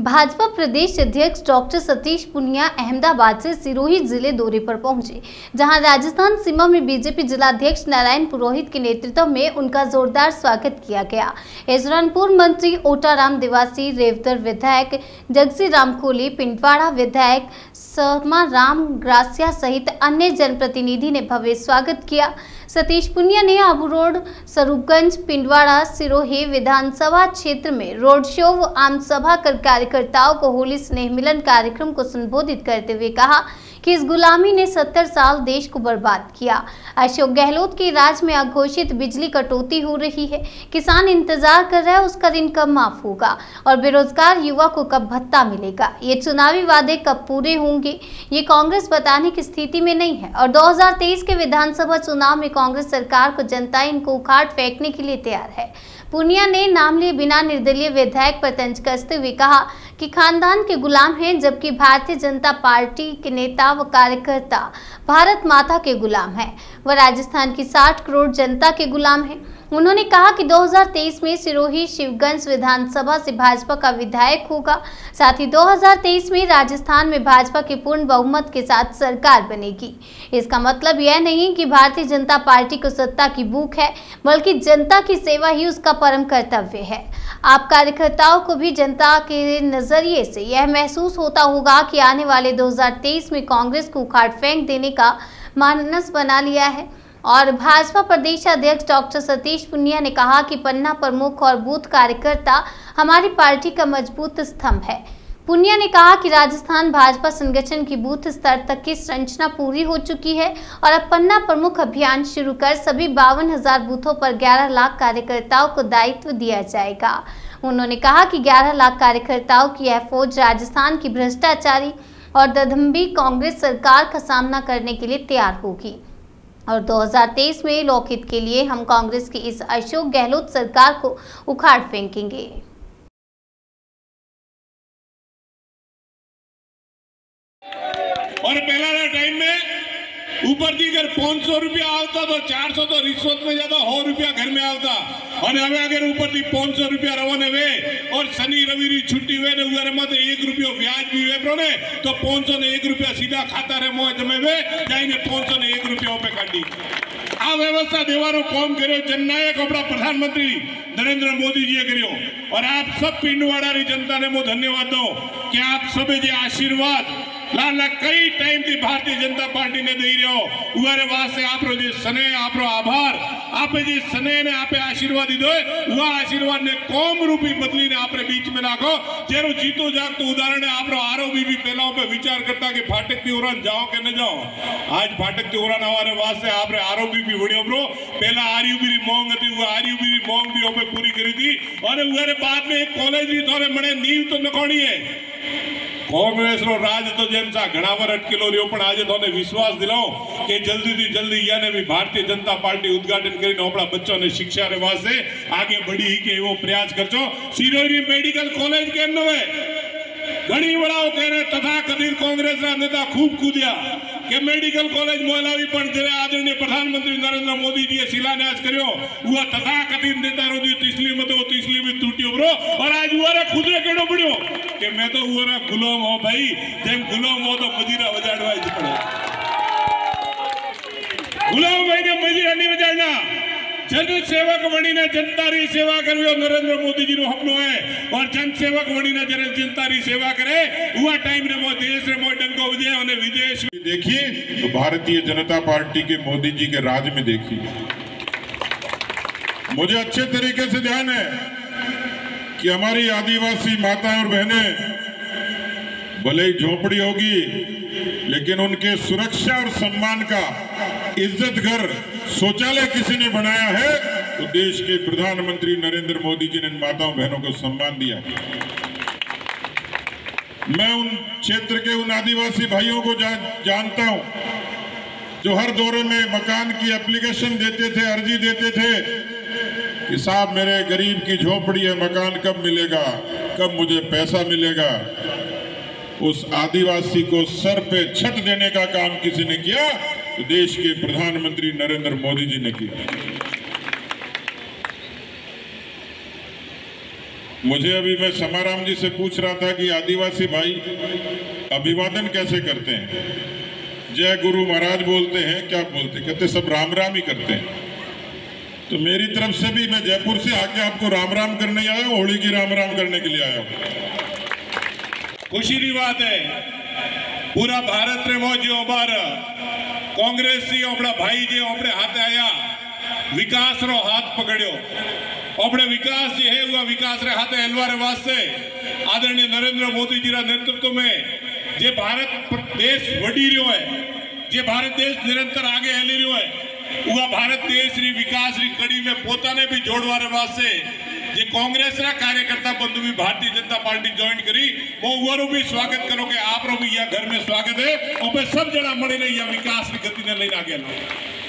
भाजपा प्रदेश अध्यक्ष डॉक्टर सतीश पुनिया अहमदाबाद से सिरोही ज़िले दौरे पर पहुँचे, जहाँ राजस्थान सीमा में बीजेपी जिलाध्यक्ष नारायण पुरोहित के नेतृत्व में उनका जोरदार स्वागत किया गया। इस दौरान पूर्व मंत्री ओटाराम देवासी रेवतर विधायक जगसी राम कोहली पिंडवाड़ा विधायक समा राम ग्रासिया सहित अन्य जनप्रतिनिधि ने भव्य स्वागत किया। सतीश पुनिया ने आबू रोड स्वरूपगंज पिंडवाड़ा, सिरोही विधानसभा क्षेत्र में रोड शो व आम सभा कर कार्यकर्ताओं को होली स्नेह मिलन कार्यक्रम को संबोधित करते हुए कहा कि इस गुलामी ने 70 साल देश को बर्बाद किया। अशोक गहलोत के राज में अघोषित बिजली कटौती हो रही है। किसान इंतज़ार कर रहा है, उसका ऋण कब माफ़ होगा और बेरोजगार युवा को कब भत्ता मिलेगा? ये चुनावी वादे कब पूरे होंगे? ये कांग्रेस बताने की स्थिति में नहीं है और 2023 के विधानसभा चुनाव में कांग्रेस सरकार को जनता इनको उखाड़ फेंकने के लिए तैयार है। पुनिया ने नाम लिए बिना निर्दलीय विधायक पर तंज कसते हुए कहा कि खानदान के गुलाम हैं, जबकि भारतीय जनता पार्टी के नेता व कार्यकर्ता भारत माता के गुलाम हैं। वह राजस्थान की 60 करोड़ जनता के गुलाम हैं। उन्होंने कहा कि 2023 में सिरोही शिवगंज विधानसभा से भाजपा का विधायक होगा। साथ ही 2023 में राजस्थान में भाजपा के पूर्ण बहुमत के साथ सरकार बनेगी। इसका मतलब यह नहीं कि भारतीय जनता पार्टी को सत्ता की भूख है, बल्कि जनता की सेवा ही उसका परम कर्तव्य है। आप कार्यकर्ताओं को भी जनता के नज़रिए से यह महसूस होता होगा कि आने वाले 2023 में कांग्रेस को उखाड़ फेंक देने का मानस बना लिया है। और भाजपा प्रदेश अध्यक्ष डॉक्टर सतीश पुनिया ने कहा कि पन्ना प्रमुख और बूथ कार्यकर्ता हमारी पार्टी का मज़बूत स्तंभ है। पुनिया ने कहा कि राजस्थान भाजपा संगठन की बूथ स्तर तक की संरचना पूरी हो चुकी है और अब पन्ना प्रमुख अभियान शुरू कर सभी बावन हज़ार बूथों पर 11 लाख कार्यकर्ताओं को दायित्व दिया जाएगा। उन्होंने कहा कि 11 लाख कार्यकर्ताओं की यह फौज राजस्थान की भ्रष्टाचारी और दधम्बी कांग्रेस सरकार का सामना करने के लिए तैयार होगी। और 2023 में लोकहित के लिए हम कांग्रेस की इस अशोक गहलोत सरकार को उखाड़ फेंकेंगे। और પહેલાના ટાઈમ में ઉપરથી અગર 500 રૂપિયા આવતા તો 400 તો રિશ્વત में ज्यादा 100 રૂપિયા घर में આવતા અને હવે અગર ઉપરથી 500 રૂપિયા રવાને વે और શનિ રવિ ની છુટ્ટી વે ને ઉગર માં 1 રૂપિયો વ્યાજ બી વેપરો ને તો 500 ને 1 રૂપિયા સીધા ખાતા રે મોય તમે વે જાઈને 500 ને 1 રૂપિયા पे કાઢી આ વ્યવસ્થા દેવાનો કોમ કર્યો જનનાયક આપણા પ્રધાનમંત્રી નરેન્દ્ર મોદીજીએ કર્યો और आप सब पिंडवाड़ा जनता ने मैं धन्यवाद दो कि आप सब जे आशीर्वाद લાલા કઈ ટાઈમથી ભારતીય જનતા પાર્ટીને દઈ રહ્યો ઉવારે વાસે આપણો જે સને આપણો આભાર આપે જે સનેને આપે આશીર્વાદ દીધો ઉવા આશીર્વાદને કોમરૂપી બદલીને આપણે બીચમાં નાખો જેનું જીતું જાગતું ઉદાહરણ આપણો આરોપી બી પહેલા ઉપર વિચાર કરતા કે ફાટકથી ઉરાન જાઓ કે ન જાઓ આજ ફાટકથી ઉરાન અવારે વાસે આપણે આરોપી બી વળ્યો બ્રો પહેલા આરયુબીની મોંગ હતી ઉવા આરયુબીની મોંગ બી અમે પૂરી કરી હતી અને ઉવારે બાદ મેં કોલેજ થોડે મને નીવ તો નખોણી કોંગ્રેસનો રાજ તો જેમ છે ઘણા ઘણાવાર અટકેલો રહ્યો, પણ આજે તમને વિશ્વાસ દિલાવો કે જલ્દીથી જલ્દી યાને બી ભારતીય જનતા પાર્ટી ઉદ્ઘાટન કરીને આપણા બચ્ચોને શિક્ષા વાસે આગે બઢી કે એવો પ્રયાસ કરજો. સિરોહી મેડિકલ કોલેજ કેમ ન હોય? ઘણી વડાઓ કહે તથા કથિત કોંગ્રેસના નેતા ખૂબ કૂદ્યા. કે મેડિકલ કોલેજ મોલાવી પણ જ્યારે આદરણીય પ્રધાનમંત્રી નરેન્દ્ર મોદીજીએ શિલાન્યાસ કર્યો हुआ तथाकथित नेतारो जो तिसली में तो तिसली में टूटियो ब्रो और आज हुआ खुद केड़ो पड़ियो કે મેં તો ઉરા ગુલામ હો ભાઈ જેમ ગુલામ હો તો મજીરા વજાડવા જ પડે ગુલામ ભાઈ ને મજીરા નહીં વજાડના જન સેવક બનીને જનતાની સેવા કરવી નરેન્દ્ર मोदी નો સપનો હે और जन सेवक बनीने जरे जनतानी सेवा करे हुआ टाइम रे मो देश रे मो डंको वजे और विदेश देखिए तो भारतीय जनता पार्टी के मोदी जी के राज में देखी मुझे अच्छे तरीके से ध्यान है कि हमारी आदिवासी माताएँ और बहनें, भले ही झोपड़ी होगी, लेकिन उनके सुरक्षा और सम्मान का इज़्ज़त घर शौचालय किसी ने बनाया है तो देश के प्रधानमंत्री नरेंद्र मोदी जी ने इन माताओं बहनों को सम्मान दिया मैं उन क्षेत्र के उन आदिवासी भाइयों को जा, जानता हूँ जो हर दौरे में मकान की एप्लीकेशन देते थे अर्जी देते थे कि साहब मेरे गरीब की झोपड़ी है मकान कब मिलेगा कब मुझे पैसा मिलेगा? उस आदिवासी को सर पे छत देने का काम किसी ने किया? तो देश के प्रधानमंत्री नरेंद्र मोदी जी ने किया। मुझे अभी मैं समाराम जी से पूछ रहा था कि आदिवासी भाई अभिवादन कैसे करते हैं जय गुरु महाराज बोलते हैं क्या बोलते कहते सब राम राम ही करते हैं तो मेरी तरफ से भी मैं जयपुर से आके आपको राम राम करने आया हूँ होली की राम राम करने के लिए आया हूँ खुशी की बात है पूरा भारत रे जो बार कांग्रेस થી આપણા ભાઈ જે આપણે હાથે આયા વિકાસનો હાથ પકડ્યો આપણે વિકાસ જે હે હુઆ વિકાસ રે હાથે હલવા રે વાસ્તે આદરણીય નરેंद्र મોદीજી રા नेतृत्व में જે ભારત દેશ વડી રહ્યો હે જે ભારત દેશ નિરંતર આગે હેલી રહ્યો હે હુઆ ભારત દેશ રી વિકાસ રી કડી મે પોતાને ભી જોડવા રે વાસ્તે જે કોંગ્રેસના કાર્યકર્તા બંધુ ભી ભારતીય જનતા પાર્ટી જોઈન કરી હું ઉવારો ભી સ્વાગત કરો કે આપ રો ભી યા ઘર મે સ્વાગત હે ઓપે સબ જણા મળીને યા વિકાસ ની ગતિને લઈને આગે લાવો